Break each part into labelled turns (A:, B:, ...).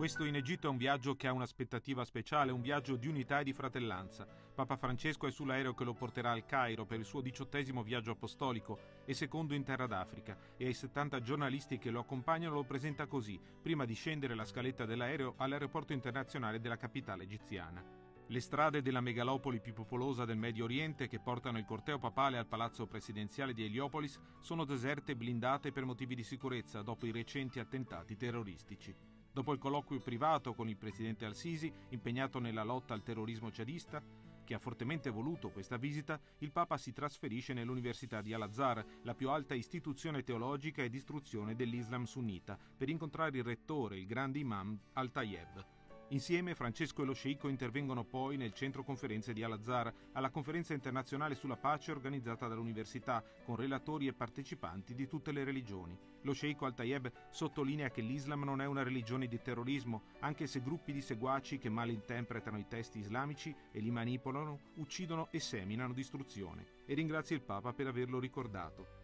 A: Questo in Egitto è un viaggio che ha un'aspettativa speciale, un viaggio di unità e di fratellanza. Papa Francesco è sull'aereo che lo porterà al Cairo per il suo diciottesimo viaggio apostolico e secondo in terra d'Africa e ai 70 giornalisti che lo accompagnano lo presenta così, prima di scendere la scaletta dell'aereo all'aeroporto internazionale della capitale egiziana. Le strade della megalopoli più popolosa del Medio Oriente che portano il corteo papale al palazzo presidenziale di Heliopolis sono deserte e blindate per motivi di sicurezza dopo i recenti attentati terroristici. Dopo il colloquio privato con il presidente al-Sisi, impegnato nella lotta al terrorismo jihadista, che ha fortemente voluto questa visita, il Papa si trasferisce nell'Università di Al-Azhar, la più alta istituzione teologica e di istruzione dell'Islam sunnita, per incontrare il rettore, il grande imam Al-Tayeb. Insieme Francesco e lo sceicco intervengono poi nel centro conferenze di Al-Azhar alla conferenza internazionale sulla pace organizzata dall'università con relatori e partecipanti di tutte le religioni. Lo sceicco Al-Tayeb sottolinea che l'Islam non è una religione di terrorismo, anche se gruppi di seguaci che malinterpretano i testi islamici e li manipolano uccidono e seminano distruzione e ringrazia il Papa per averlo ricordato.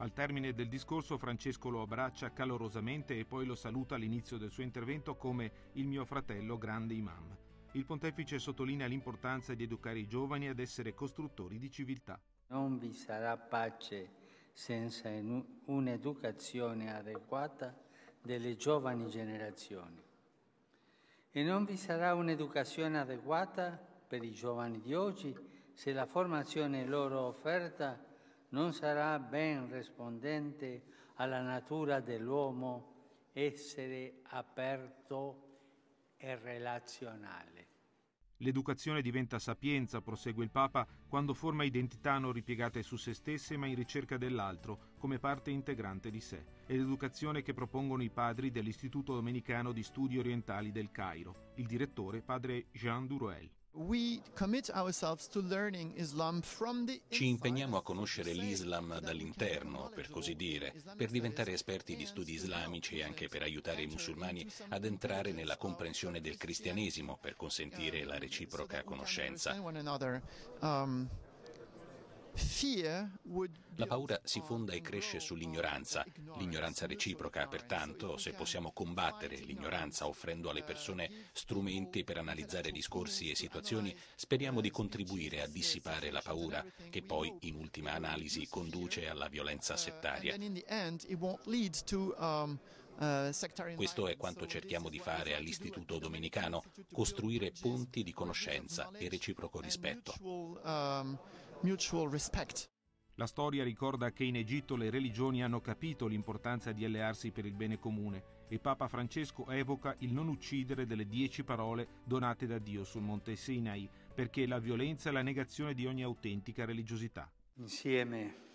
A: Al termine del discorso Francesco lo abbraccia calorosamente e poi lo saluta all'inizio del suo intervento come il mio fratello grande imam. Il pontefice sottolinea l'importanza di educare i giovani ad essere costruttori di civiltà.
B: Non vi sarà pace senza un'educazione adeguata delle giovani generazioni. E non vi sarà un'educazione adeguata per i giovani di oggi se la formazione loro offerta non sarà ben rispondente alla natura dell'uomo essere aperto e relazionale.
A: L'educazione diventa sapienza, prosegue il Papa, quando forma identità non ripiegate su se stesse ma in ricerca dell'altro, come parte integrante di sé. È l'educazione che propongono i padri dell'Istituto Domenicano di Studi Orientali del Cairo, il direttore padre Jean Duruel.
C: Ci impegniamo a conoscere l'Islam dall'interno, per così dire, per diventare esperti di studi islamici e anche per aiutare i musulmani ad entrare nella comprensione del cristianesimo, per consentire la reciproca conoscenza. La paura si fonda e cresce sull'ignoranza, l'ignoranza reciproca, pertanto se possiamo combattere l'ignoranza offrendo alle persone strumenti per analizzare discorsi e situazioni, speriamo di contribuire a dissipare la paura, che poi in ultima analisi conduce alla violenza settaria. Questo è quanto cerchiamo di fare all'Istituto Domenicano, costruire ponti di conoscenza e reciproco rispetto
A: mutual respect. La storia ricorda che in Egitto le religioni hanno capito l'importanza di allearsi per il bene comune e Papa Francesco evoca il non uccidere delle dieci parole donate da Dio sul monte Sinai, perché la violenza è la negazione di ogni autentica religiosità.
B: Insieme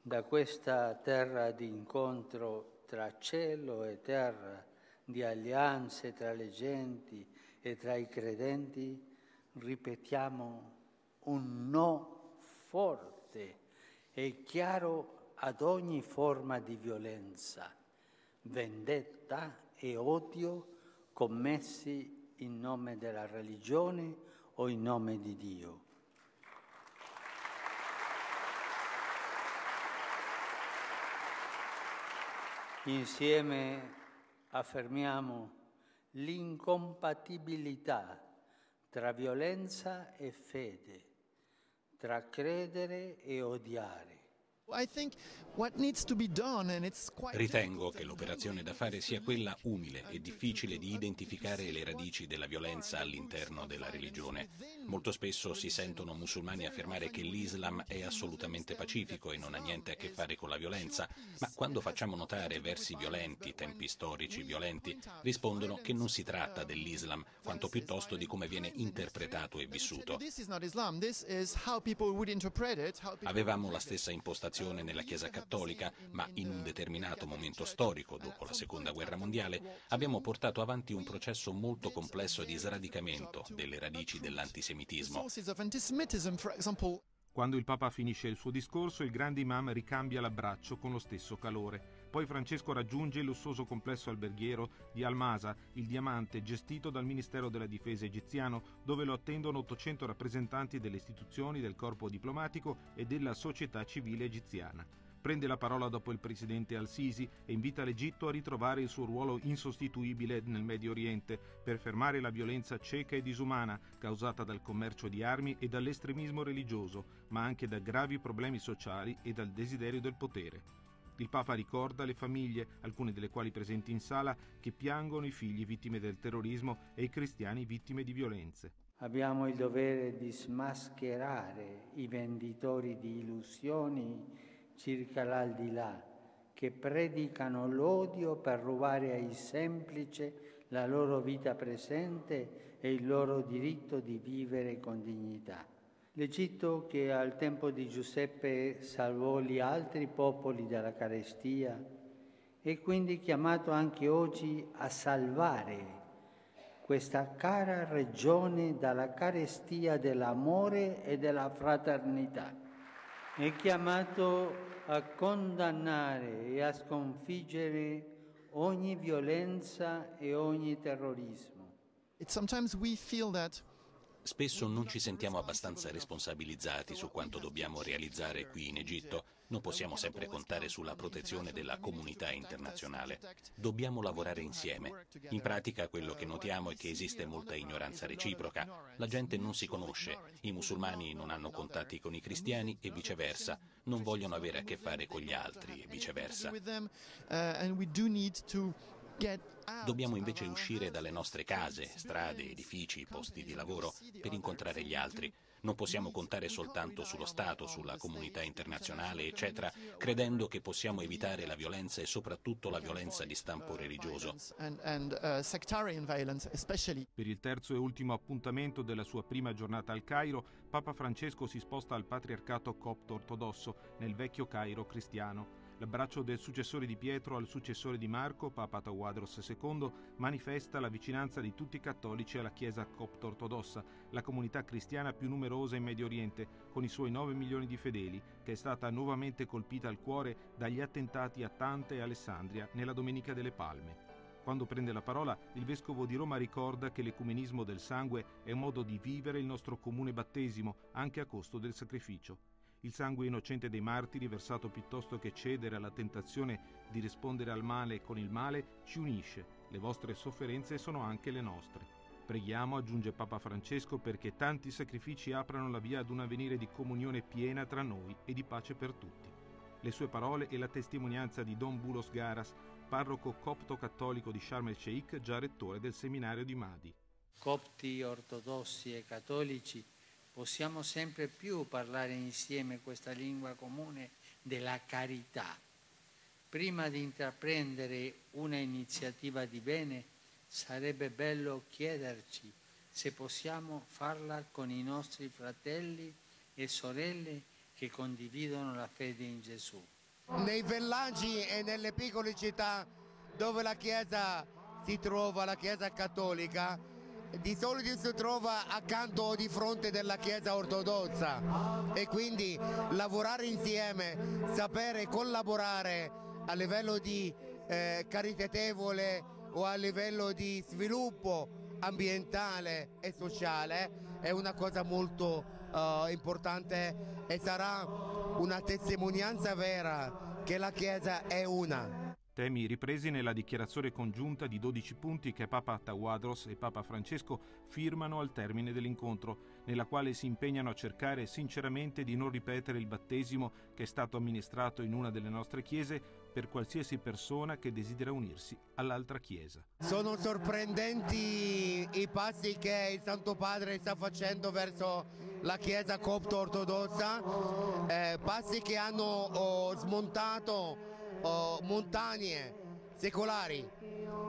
B: da questa terra di incontro tra cielo e terra, di alleanze tra le genti e tra i credenti, ripetiamo un no forte e chiaro ad ogni forma di violenza, vendetta e odio commessi in nome della religione o in nome di Dio. Insieme affermiamo l'incompatibilità tra violenza e fede tra credere e odiare.
C: Ritengo che l'operazione da fare sia quella umile e difficile di identificare le radici della violenza all'interno della religione. Molto spesso si sentono musulmani affermare che l'Islam è assolutamente pacifico e non ha niente a che fare con la violenza, ma quando facciamo notare versi violenti, tempi storici violenti, rispondono che non si tratta dell'Islam, quanto piuttosto di come viene interpretato e vissuto. Avevamo la stessa impostazione partecipazione nella Chiesa cattolica, ma in un determinato momento storico, dopo la Seconda Guerra Mondiale, abbiamo portato avanti un processo molto complesso di sradicamento delle radici dell'antisemitismo.
A: Quando il Papa finisce il suo discorso, il grande imam ricambia l'abbraccio con lo stesso calore. Poi Francesco raggiunge il lussuoso complesso alberghiero di Al-Masa, il Diamante, gestito dal Ministero della Difesa egiziano, dove lo attendono 800 rappresentanti delle istituzioni, del corpo diplomatico e della società civile egiziana. prende la parola dopo il presidente al-Sisi e invita l'Egitto a ritrovare il suo ruolo insostituibile nel Medio Oriente per fermare la violenza cieca e disumana causata dal commercio di armi e dall'estremismo religioso, ma anche da gravi problemi sociali e dal desiderio del potere. Il Papa ricorda le famiglie, alcune delle quali presenti in sala, che piangono i figli vittime del terrorismo e i cristiani vittime di violenze.
B: Abbiamo il dovere di smascherare i venditori di illusioni circa l'aldilà, che predicano l'odio per rubare ai semplici la loro vita presente e il loro diritto di vivere con dignità. L'Egitto che al tempo di Giuseppe salvò gli altri popoli dalla carestia è quindi chiamato anche oggi a salvare questa cara regione dalla carestia dell'amore e della fraternità è chiamato a condannare e a sconfiggere ogni violenza e ogni terrorismo.
C: Sometimes we feel that Spesso non ci sentiamo abbastanza responsabilizzati su quanto dobbiamo realizzare qui in Egitto. Non possiamo sempre contare sulla protezione della comunità internazionale. Dobbiamo lavorare insieme. In pratica quello che notiamo è che esiste molta ignoranza reciproca. La gente non si conosce. I musulmani non hanno contatti con i cristiani e viceversa. Non vogliono avere a che fare con gli altri e viceversa. Dobbiamo invece uscire dalle nostre case, strade, edifici, posti di lavoro per incontrare gli altri. Non possiamo contare soltanto sullo Stato, sulla comunità internazionale, eccetera, credendo che possiamo evitare la violenza e soprattutto la violenza di stampo religioso. Uh,
A: per il terzo e ultimo appuntamento della sua prima giornata al Cairo, Papa Francesco si sposta al patriarcato copto ortodosso nel vecchio Cairo cristiano. L'abbraccio del successore di Pietro al successore di Marco, Papa Tawadros II, manifesta la vicinanza di tutti i cattolici alla Chiesa copto-ortodossa, la comunità cristiana più numerosa in Medio Oriente, con i suoi 9 milioni di fedeli, che è stata nuovamente colpita al cuore dagli attentati a Tanta e Alessandria nella Domenica delle Palme. Quando prende la parola, il vescovo di Roma ricorda che l'ecumenismo del sangue è un modo di vivere il nostro comune battesimo, anche a costo del sacrificio. Il sangue innocente dei martiri, versato piuttosto che cedere alla tentazione di rispondere al male con il male, ci unisce. Le vostre sofferenze sono anche le nostre. Preghiamo, aggiunge Papa Francesco, perché tanti sacrifici aprano la via ad un avvenire di comunione piena tra noi e di pace per tutti. Le sue parole e la testimonianza di Don Bulos Garas, parroco copto cattolico di Sharm el Sheikh, già rettore del seminario di Madi.
B: Copti ortodossi e cattolici possiamo sempre più parlare insieme questa lingua comune della carità. Prima di intraprendere una iniziativa di bene sarebbe bello chiederci se possiamo farla con i nostri fratelli e sorelle che condividono la fede in Gesù.
D: Nei villaggi e nelle piccole città dove la Chiesa si trova, la Chiesa cattolica, di solito si trova accanto o di fronte della Chiesa ortodossa e quindi lavorare insieme, sapere collaborare a livello di eh, caritatevole o a livello di sviluppo ambientale e sociale è una cosa molto uh, importante e sarà una testimonianza vera che la Chiesa è una.
A: Temi ripresi nella dichiarazione congiunta di 12 punti che Papa Tawadros e Papa Francesco firmano al termine dell'incontro, nella quale si impegnano a cercare sinceramente di non ripetere il battesimo che è stato amministrato in una delle nostre chiese per qualsiasi persona che desidera unirsi all'altra chiesa.
D: Sono sorprendenti i passi che il Santo Padre sta facendo verso la chiesa copto ortodossa, eh, passi che hanno oh, smontato oh, montagne secolari.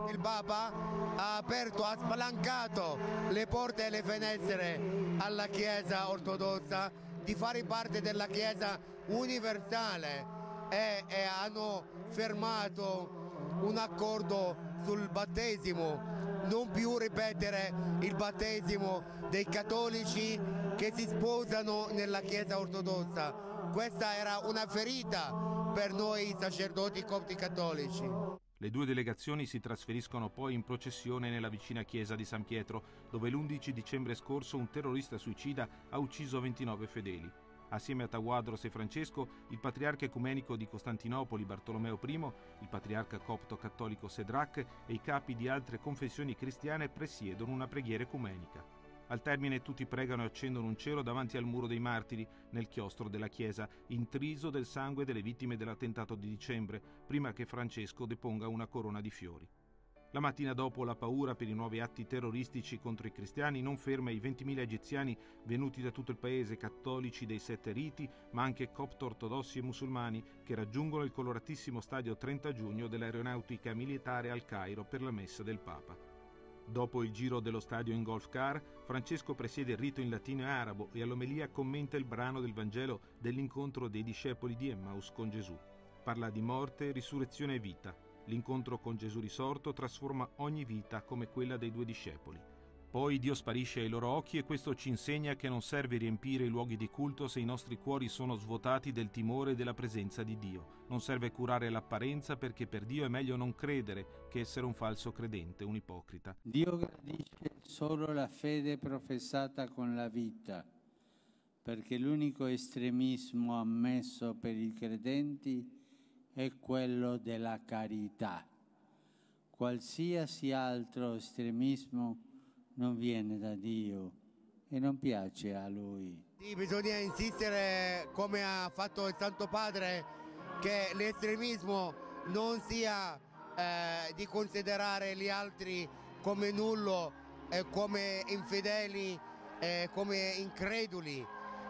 D: Il Papa ha aperto, ha spalancato le porte e le finestre alla Chiesa ortodossa di fare parte della Chiesa universale e, e hanno fermato un accordo sul battesimo non più ripetere il battesimo dei cattolici che si sposano nella Chiesa ortodossa. Questa era una ferita per noi sacerdoti copti cattolici.
A: Le due delegazioni si trasferiscono poi in processione nella vicina chiesa di San Pietro, dove l'11 dicembre scorso un terrorista suicida ha ucciso 29 fedeli. Assieme a Tawadros e Francesco, il patriarca ecumenico di Costantinopoli Bartolomeo I, il patriarca copto cattolico Sedrak e i capi di altre confessioni cristiane presiedono una preghiera ecumenica. Al termine tutti pregano e accendono un cielo davanti al muro dei martiri, nel chiostro della chiesa, intriso del sangue delle vittime dell'attentato di dicembre, prima che Francesco deponga una corona di fiori. La mattina dopo la paura per i nuovi atti terroristici contro i cristiani non ferma i 20.000 egiziani venuti da tutto il paese, cattolici dei sette riti, ma anche copto ortodossi e musulmani, che raggiungono il coloratissimo stadio 30 giugno dell'aeronautica militare al Cairo per la messa del Papa. Dopo il giro dello stadio in golf car, Francesco presiede il rito in latino e arabo e all'omelia commenta il brano del Vangelo dell'incontro dei discepoli di Emmaus con Gesù. Parla di morte, risurrezione e vita, L'incontro con Gesù risorto trasforma ogni vita come quella dei due discepoli. Poi Dio sparisce ai loro occhi e questo ci insegna che non serve riempire i luoghi di culto se i nostri cuori sono svuotati del timore e della presenza di Dio. Non serve curare l'apparenza perché per Dio è meglio non credere che essere un falso credente, un ipocrita.
B: Dio gradisce solo la fede professata con la vita, perché l'unico estremismo ammesso per i credenti è quello della carità. Qualsiasi altro estremismo non viene da Dio e non piace a Lui.
D: Sì, bisogna insistere, come ha fatto il Santo Padre, che l'estremismo non sia eh, di considerare gli altri come nullo, eh, come infedeli, eh, come increduli.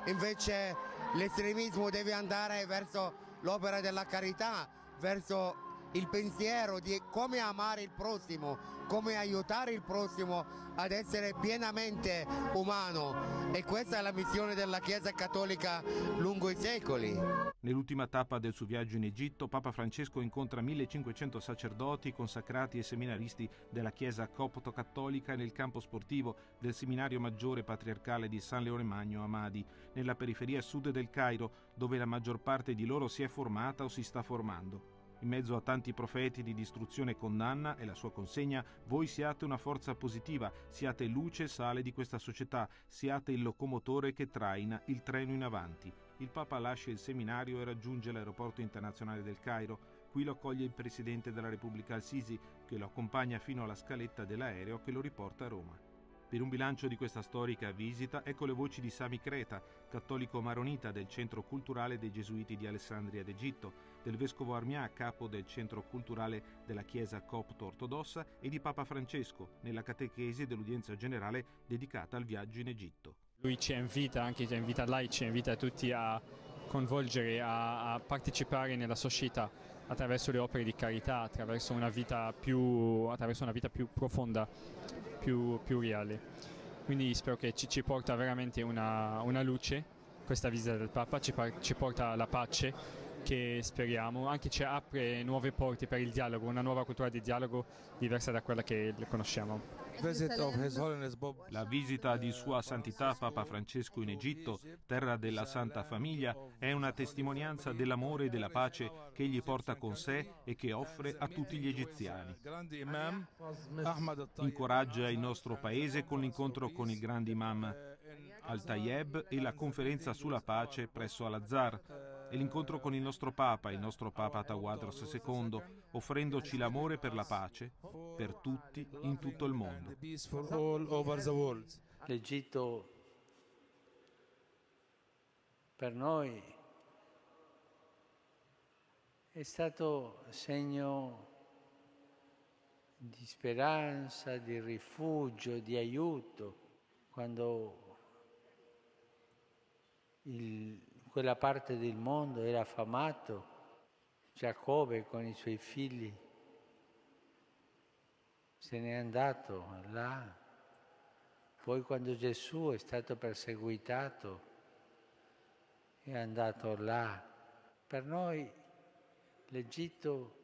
D: Invece l'estremismo deve andare verso l'opera della carità, verso il pensiero di come amare il prossimo, come aiutare il prossimo ad essere pienamente umano e questa è la missione della Chiesa Cattolica lungo i secoli.
A: Nell'ultima tappa del suo viaggio in Egitto, Papa Francesco incontra 1500 sacerdoti, consacrati e seminaristi della Chiesa copto-cattolica nel campo sportivo del Seminario Maggiore Patriarcale di San Leone Magno a Madi, nella periferia sud del Cairo, dove la maggior parte di loro si è formata o si sta formando. In mezzo a tanti profeti di distruzione e condanna e la sua consegna, voi siate una forza positiva, siate luce e sale di questa società, siate il locomotore che traina il treno in avanti. Il Papa lascia il seminario e raggiunge l'aeroporto internazionale del Cairo. Qui lo accoglie il presidente della Repubblica Al-Sisi, che lo accompagna fino alla scaletta dell'aereo che lo riporta a Roma. Per un bilancio di questa storica visita, ecco le voci di Sami Creta, cattolico maronita del Centro Culturale dei Gesuiti di Alessandria d'Egitto, del vescovo Armià, capo del Centro Culturale della Chiesa Copto-Ortodossa, e di Papa Francesco, nella catechesi dell'udienza generale dedicata al viaggio in Egitto.
E: Lui ci invita, anche ci invita lei, ci invita tutti a coinvolgere, a, a partecipare nella società attraverso le opere di carità, attraverso una vita più, una vita più profonda più, più reale. Quindi spero che ci, ci porta veramente una, una, luce, questa visita del Papa, ci, ci porta la pace che speriamo, anche ci apre nuove porte per il dialogo, una nuova cultura di dialogo diversa da quella che conosciamo.
A: La visita di Sua Santità Papa Francesco in Egitto, terra della Santa Famiglia, è una testimonianza dell'amore e della pace che egli porta con sé e che offre a tutti gli egiziani. Incoraggia il nostro paese con l'incontro con il grande imam Al-Tayeb e la conferenza sulla pace presso Al-Azhar e l'incontro con il nostro Papa, il nostro Papa Tawadros II, offrendoci l'amore per la pace per tutti in tutto il mondo.
B: L'Egitto per noi è stato segno di speranza, di rifugio, di aiuto, quando il quella parte del mondo era affamato, Giacobbe con i suoi figli se n'è andato là. Poi quando Gesù è stato perseguitato è andato là. Per noi l'Egitto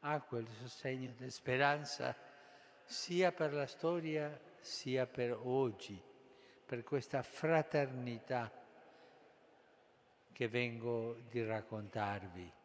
B: ha quel sostegno di speranza sia per la storia sia per oggi, per questa fraternità che vengo di raccontarvi.